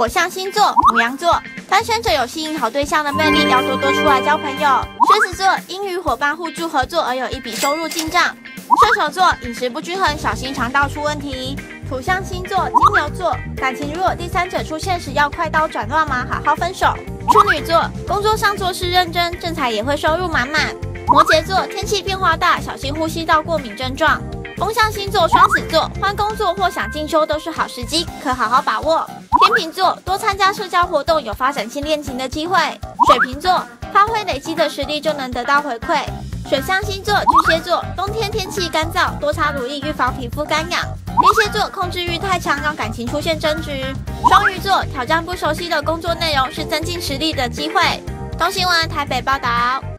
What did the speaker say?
火象星座母羊座，单身者有吸引好对象的魅力，要多多出来交朋友。狮子座因与伙伴互助合作而有一笔收入进账。射手座饮食不均衡，小心肠道出问题。土象星座金牛座，感情如果第三者出现时，要快刀斩乱麻，好好分手。处女座工作上做事认真，正财也会收入满满。摩羯座天气变化大，小心呼吸道过敏症状。风象星座双子座换工作或想进修都是好时机，可好好把握。天秤座多参加社交活动，有发展新恋情的机会。水瓶座发挥累积的实力就能得到回馈。水象星座巨蟹座冬天天气干燥，多擦乳液预防皮肤干痒。天蝎座控制欲太强，让感情出现争执。双鱼座挑战不熟悉的工作内容是增进实力的机会。东新闻台北报道。